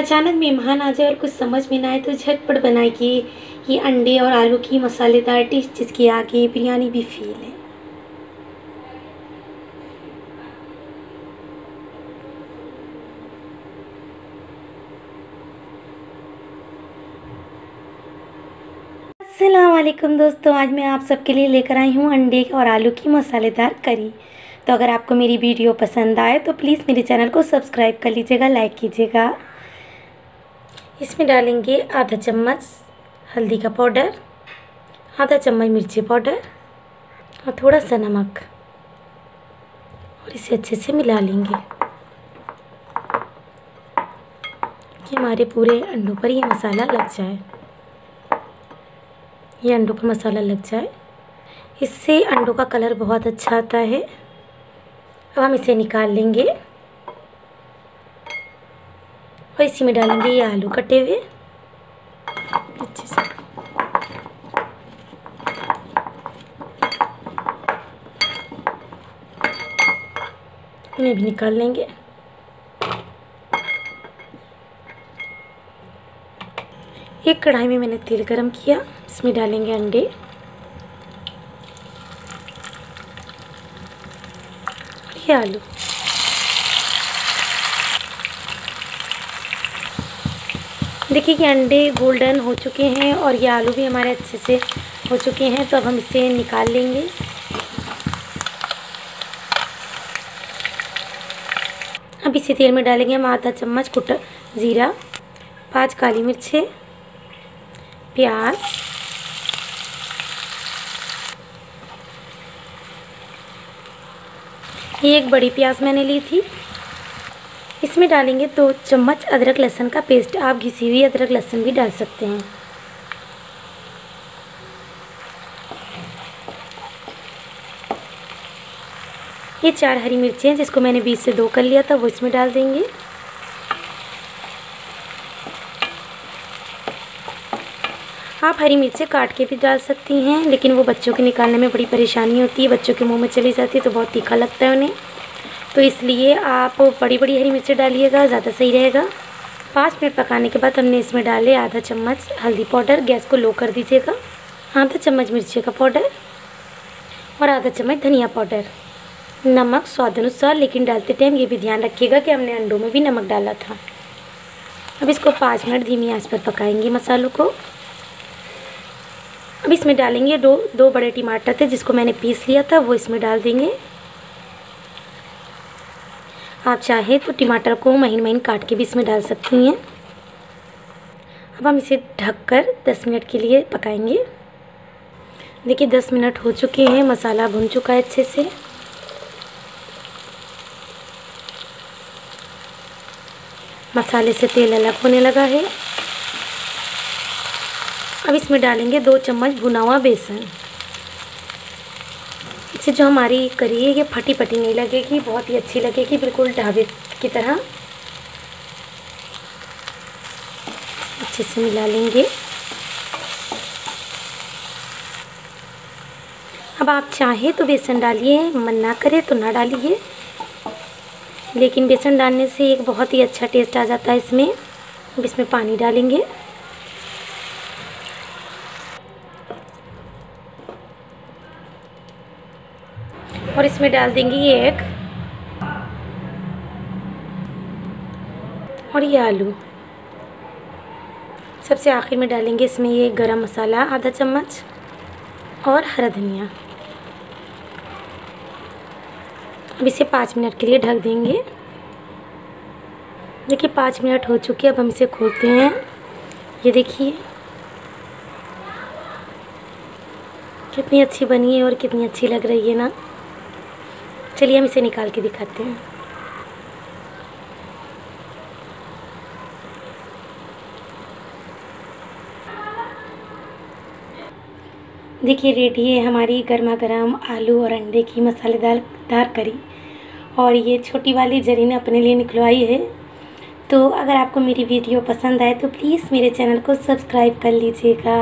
अचानक मेहमान आ जाए और कुछ समझ में ना आए तो झटपट बनाइए ये अंडे और आलू की मसालेदार डिश जिसकी आगे बिरयानी भी फील है। असलम दोस्तों, आज मैं आप सबके लिए लेकर आई हूँ अंडे और आलू की मसालेदार करी। तो अगर आपको मेरी वीडियो पसंद आए तो प्लीज़ मेरे चैनल को सब्सक्राइब कर लीजिएगा, लाइक कीजिएगा। इसमें डालेंगे आधा चम्मच हल्दी का पाउडर, आधा चम्मच मिर्ची पाउडर और थोड़ा सा नमक। और इसे अच्छे से मिला लेंगे। कि हमारे पूरे अंडों पर ये मसाला लग जाए। ये अंडों का मसाला लग जाए। इससे अंडों का कलर बहुत अच्छा आता है। अब हम इसे निकाल लेंगे। और इसी में डालेंगे ये आलू कटे हुए। अच्छे से। इन्हें भी निकाल लेंगे। एक कढ़ाई में मैंने तेल गरम किया, इसमें डालेंगे अंडे। ये आलू। देखिए कि अंडे गोल्डन हो चुके हैं और ये आलू भी हमारे अच्छे से हो चुके हैं तो अब हम इसे निकाल लेंगे। अब इसी तेल में डालेंगे हम आधा चम्मच कुट, ज़ीरा, पाँच काली मिर्चें, प्याज। ये एक बड़ी प्याज मैंने ली थी। इसमें डालेंगे दो चम्मच अदरक लहसुन का पेस्ट। आप घिसी हुई अदरक लहसुन भी डाल सकते हैं। ये चार हरी मिर्चें जिसको मैंने बीस से दो कर लिया था, वो इसमें डाल देंगे। आप हरी मिर्चें काट के भी डाल सकती हैं, लेकिन वो बच्चों के निकालने में बड़ी परेशानी होती है। बच्चों के मुँह में चली जाती है तो बहुत तीखा लगता है उन्हें। तो इसलिए आप बड़ी बड़ी हरी मिर्चें डालिएगा, ज़्यादा सही रहेगा। पाँच मिनट पकाने के बाद हमने इसमें डाले आधा चम्मच हल्दी पाउडर। गैस को लो कर दीजिएगा। आधा चम्मच मिर्ची का पाउडर और आधा चम्मच धनिया पाउडर। नमक स्वाद अनुसार, लेकिन डालते टाइम ये भी ध्यान रखिएगा कि हमने अंडों में भी नमक डाला था। अब इसको पाँच मिनट धीमी आँच पर पकाएँगे मसालों को। अब इसमें डालेंगे दो दो बड़े टमाटर थे जिसको मैंने पीस लिया था, वो इसमें डाल देंगे। आप चाहे तो टमाटर को महीन महीन काट के भी इसमें डाल सकती हैं। अब हम इसे ढककर 10 मिनट के लिए पकाएँगे। देखिए 10 मिनट हो चुके हैं, मसाला भुन चुका है अच्छे से। मसाले से तेल अलग होने लगा है। अब इसमें डालेंगे दो चम्मच भुना हुआ बेसन। इससे जो हमारी करी है ये फटी फटी नहीं लगेगी, बहुत ही अच्छी लगेगी, बिल्कुल ढाबे की तरह। अच्छे से मिला लेंगे। अब आप चाहें तो बेसन डालिए, मन ना करे तो ना डालिए। लेकिन बेसन डालने से एक बहुत ही अच्छा टेस्ट आ जाता है इसमें। अब इसमें पानी डालेंगे। और इसमें डाल देंगे ये एग और ये आलू। सबसे आखिर में डालेंगे इसमें ये गरम मसाला, आधा चम्मच और हरा धनिया। अब इसे पाँच मिनट के लिए ढक देंगे। देखिए पाँच मिनट हो चुके अब हम इसे खोलते हैं। ये देखिए। कितनी अच्छी बनी है और कितनी अच्छी लग रही है ना। चलिए हम इसे निकाल के दिखाते हैं। देखिए रेडी है हमारी गर्मा गर्म आलू और अंडे की मसालेदार दार करी। और ये छोटी वाली जरी ने अपने लिए निकलवाई है। तो अगर आपको मेरी वीडियो पसंद आए तो प्लीज़ मेरे चैनल को सब्सक्राइब कर लीजिएगा।